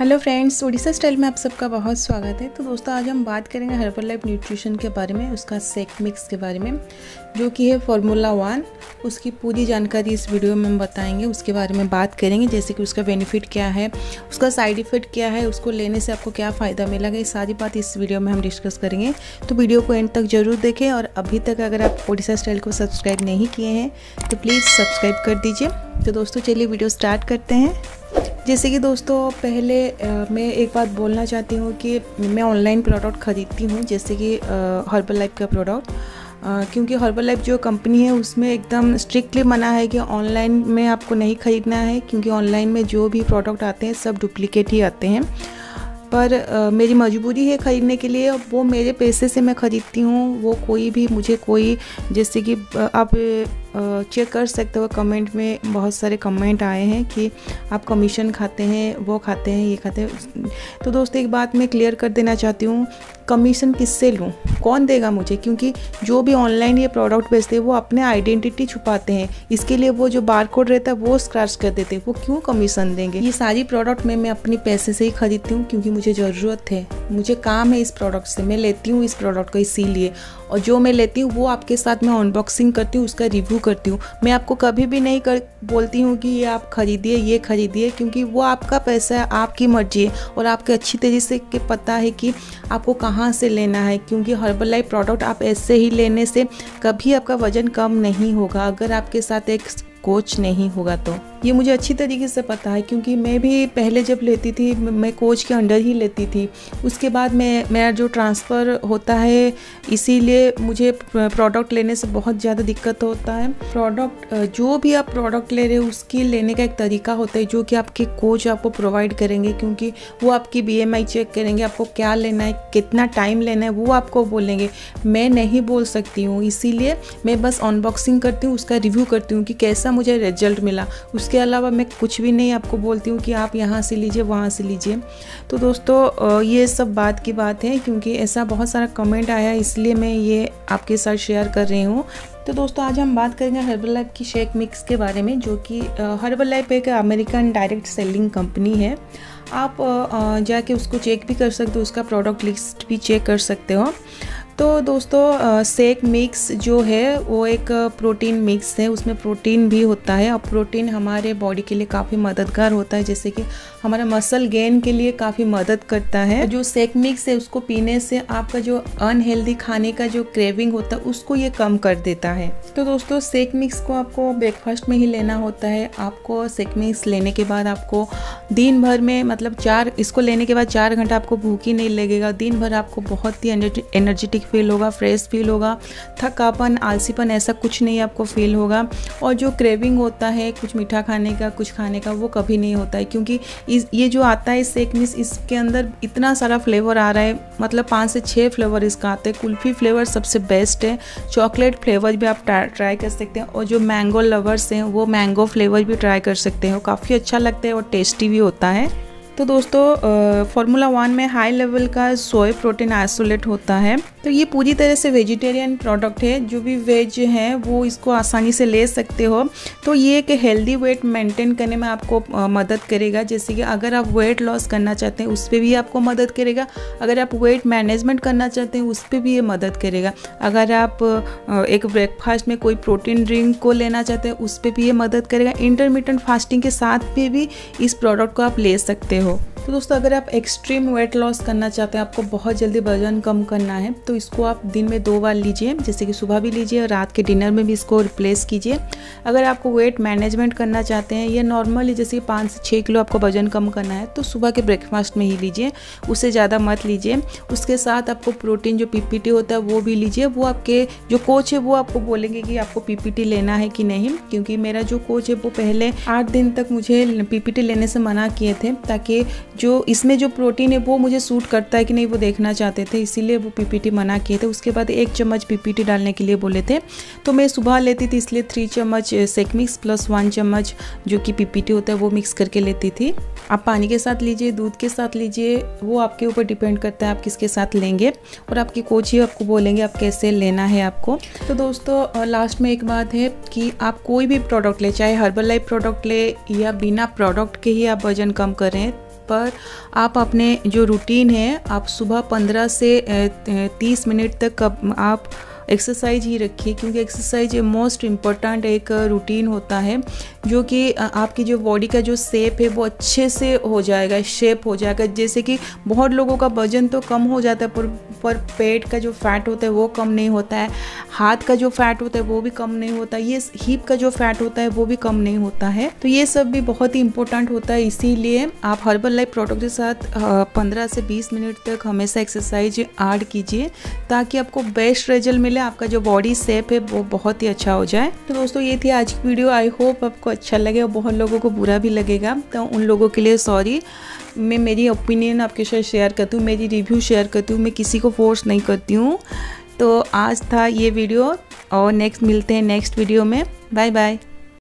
Hello friends Orissa style में आप सबका बहुत स्वागत है। तो दोस्तों, आज हम बात करेंगे हर्बल लाइफ न्यूट्रिशन के बारे में, उसका सेक मिक्स के बारे में, जो कि है फॉर्मूला वन। उसकी पूरी जानकारी इस वीडियो में हम बताएँगे, उसके बारे में बात करेंगे, जैसे कि उसका बेनिफिट क्या है, उसका साइड इफ़ेक्ट क्या है, उसको लेने से आपको क्या फ़ायदा मिलेगा ये सारी बात इस वीडियो में हम डिस्कस करेंगे। तो वीडियो को एंड तक ज़रूर देखें और अभी तक अगर आप उड़ीसा स्टाइल को सब्सक्राइब नहीं किए हैं तो प्लीज़ सब्सक्राइब कर दीजिए। तो दोस्तों, चलिए वीडियो स्टार्ट करते हैं। जैसे कि दोस्तों पहले मैं एक बात बोलना चाहती हूँ कि मैं ऑनलाइन प्रोडक्ट ख़रीदती हूँ जैसे कि हर्बल लाइफ का प्रोडक्ट क्योंकि हर्बल लाइफ जो कंपनी है उसमें एकदम स्ट्रिक्टली मना है कि ऑनलाइन में आपको नहीं ख़रीदना है क्योंकि ऑनलाइन में जो भी प्रोडक्ट आते हैं सब डुप्लीकेट ही आते हैं। पर आ, मेरी मजबूरी है ख़रीदने के लिए वो मेरे पैसे से मैं ख़रीदती हूँ वो कोई भी मुझे कोई जैसे कि आप चेक कर सकते हो। कमेंट में बहुत सारे कमेंट आए हैं कि आप कमीशन खाते हैं, वो खाते हैं, ये खाते हैं। तो दोस्तों, एक बात मैं क्लियर कर देना चाहती हूँ। कमीशन किससे लूँ? कौन देगा मुझे? क्योंकि जो भी ऑनलाइन ये प्रोडक्ट बेचते हैं, वो अपने आइडेंटिटी छुपाते हैं। इसके लिए वो जो बार कोड रहता है, वो स्क्रैच कर देते हैं। वो क्यों कमीशन देंगे? ये सारी प्रोडक्ट में, मैं अपने पैसे से ही खरीदती हूँ, क्योंकि मुझे ज़रूरत है। मुझे काम है इस प्रोडक्ट से। मैं लेती हूँ इस प्रोडक्ट को इसीलिए। और जो मैं लेती हूँ, वो आपके साथ मैं अनबॉक्सिंग करती हूँ, उसका रिव्यू करती हूँ। मैं आपको कभी भी नहीं कर, बोलती हूँ कि ये आप खरीदिए, ये खरीदिए, क्योंकि वो आपका पैसा है, आपकी मर्ज़ी है और आपके अच्छी तरीके से के पता है कि आपको कहाँ से लेना है, क्योंकि हर्बल लाइफ प्रोडक्ट आप ऐसे ही लेने से कभी आपका वज़न कम नहीं होगा। अगर आपके साथ एक कोच नहीं होगा तो। ये मुझे अच्छी तरीके से पता है क्योंकि मैं भी पहले जब लेती थी, मैं कोच के अंडर ही लेती थी। उसके बाद मैं, मेरा जो ट्रांसफ़र होता है, इसीलिए मुझे प्रोडक्ट लेने से बहुत ज़्यादा दिक्कत होता है। प्रोडक्ट, जो भी आप प्रोडक्ट ले रहे हो, उसकी लेने का एक तरीका होता है जो कि आपके कोच आपको प्रोवाइड करेंगे क्योंकि वो आपकी बीएमआई चेक करेंगे, आपको क्या लेना है, कितना टाइम लेना है, वो आपको बोलेंगे। मैं नहीं बोल सकती हूँ, इसीलिए मैं बस अनबॉक्सिंग करती हूँ, उसका रिव्यू करती हूँ कि कैसा मुझे रिज़ल्ट मिला। उस उसके अलावा मैं कुछ भी नहीं आपको बोलती हूँ कि आप यहाँ से लीजिए, वहाँ से लीजिए। तो दोस्तों ये सब बात की बात है क्योंकि ऐसा बहुत सारा कमेंट आया, इसलिए मैं ये आपके साथ शेयर कर रही हूँ। तो दोस्तों, आज हम बात करेंगे हर्बल लाइफ की शेक मिक्स के बारे में, जो कि हर्बल लाइफ एक अमेरिकन डायरेक्ट सेलिंग कंपनी है। आप जाके उसको चेक भी कर सकते हो, उसका प्रोडक्ट लिस्ट भी चेक कर सकते हो। तो दोस्तों सेक मिक्स जो है, वो एक प्रोटीन मिक्स है। उसमें प्रोटीन भी होता है। और प्रोटीन हमारे बॉडी के लिए काफ़ी मददगार होता है। जैसे कि हमारा मसल गेन के लिए काफ़ी मदद करता है। जो सेक मिक्स है, उसको पीने से आपका जो अनहेल्दी खाने का जो क्रेविंग होता है, उसको ये कम कर देता है। तो दोस्तों सेक मिक्स को आपको ब्रेकफास्ट में ही लेना होता है। आपको सेक मिक्स लेने के बाद आपको दिन भर में मतलब चार, इसको लेने के बाद चार घंटा आपको भूख ही नहीं लगेगा। दिन भर आपको बहुत ही एनर्जेटिक फील होगा फ्रेश फील होगा, थकापन, आलसीपन ऐसा कुछ नहीं आपको फील होगा। और जो क्रेविंग होता है, कुछ मीठा खाने का, कुछ खाने का, वो कभी नहीं होता है। क्योंकि इस, ये जो आता है सेक मिस इसके अंदर इतना सारा फ्लेवर आ रहा है मतलब पाँच से छः फ्लेवर इसका आते हैं। कुल्फ़ी फ्लेवर सबसे बेस्ट है। चॉकलेट फ्लेवर भी आप ट्राई कर सकते हैं। और जो मैंगो लवर्स हैं, वो मैंगो फ्लेवर भी ट्राई कर सकते हैं। काफ़ी अच्छा लगता है और टेस्टी भी होता है। तो दोस्तों फार्मूला वन में हाई लेवल का सोए प्रोटीन आइसोलेट होता है। तो ये पूरी तरह से वेजिटेरियन प्रोडक्ट है। जो भी वेज हैं वो इसको आसानी से ले सकते हो। तो ये एक हेल्दी वेट मेंटेन करने में आपको मदद करेगा। जैसे कि अगर आप वेट लॉस करना चाहते हैं उस पर भी आपको मदद करेगा। अगर आप वेट मैनेजमेंट करना चाहते हैं उस पर भी ये मदद करेगा। अगर आप एक ब्रेकफास्ट में कोई प्रोटीन ड्रिंक को लेना चाहते हैं उस पर भी ये मदद करेगा। इंटरमीडियंट फास्टिंग के साथ भी, भी इस प्रोडक्ट को आप ले सकते हो। हो तो दोस्तों, अगर आप एक्सट्रीम वेट लॉस करना चाहते हैं, आपको बहुत जल्दी वज़न कम करना है तो इसको आप दिन में दो बार लीजिए। जैसे कि सुबह भी लीजिए और रात के डिनर में भी इसको रिप्लेस कीजिए। अगर आपको वेट मैनेजमेंट करना चाहते हैं, या नॉर्मली जैसे पाँच से छः किलो आपको वज़न कम करना है तो सुबह के ब्रेकफास्ट में ही लीजिए। उससे ज़्यादा मत लीजिए। उसके साथ आपको प्रोटीन जो पीपीटी होता है, वो भी लीजिए। वो आपके जो कोच है, वो आपको बोलेंगे कि आपको पीपीटी लेना है कि नहीं, क्योंकि मेरा जो कोच है, वो पहले आठ दिन तक मुझे पीपीटी लेने से मना किए थे, ताकि जो इसमें जो प्रोटीन है, वो मुझे सूट करता है कि नहीं, वो देखना चाहते थे, इसीलिए वो पीपीटी मना किए थे। उसके बाद एक चम्मच पीपीटी डालने के लिए बोले थे। तो मैं सुबह लेती थी, इसलिए थ्री चम्मच सेक मिक्स प्लस वन चम्मच जो कि पीपीटी होता है, वो मिक्स करके लेती थी। आप पानी के साथ लीजिए, दूध के साथ लीजिए, वो आपके ऊपर डिपेंड करता है, आप किसके साथ लेंगे और आपकी कोच ही आपको बोलेंगे, आप कैसे लेना है आपको। तो दोस्तों लास्ट में एक बात है कि आप कोई भी प्रोडक्ट ले, चाहे हर्बल लाइफ प्रोडक्ट ले या बिना प्रोडक्ट के ही आप वज़न कम करें पर आप अपने जो रूटीन है, आप सुबह पंद्रह से तीस मिनट तक आप एक्सरसाइज ही रखिए, क्योंकि एक्सरसाइज मोस्ट इंपॉर्टेंट एक रूटीन होता है। जो कि आपकी जो बॉडी का जो शेप है, वो अच्छे से हो जाएगा शेप हो जाएगा। जैसे कि बहुत लोगों का वज़न तो कम हो जाता है, पर पर पेट का जो फैट होता है, वो कम नहीं होता है। हाथ का जो फैट होता है, वो भी कम नहीं होता ये हिप का जो फैट होता है, वो भी कम नहीं होता है। तो ये सब भी बहुत ही इंपॉर्टेंट होता है, इसीलिए आप हर्बल लाइफ प्रोडक्ट के साथ पंद्रह से बीस मिनट तक हमेशा एक्सरसाइज ऐड कीजिए, ताकि आपको बेस्ट रिज़ल्ट मिले, आपका जो बॉडी शेप है, वो बहुत ही अच्छा हो जाए। तो दोस्तों, ये थी आज की वीडियो आई होप आपको अच्छा लगे और बहुत लोगों को बुरा भी लगेगा तो उन लोगों के लिए सॉरी मैं मेरी ओपिनियन आपके साथ शेयर करती हूँ, मेरी रिव्यू शेयर करती हूँ, मैं किसी को फोर्स नहीं करती हूँ। तो आज था ये वीडियो और नेक्स्ट मिलते हैं नेक्स्ट वीडियो में। Bye bye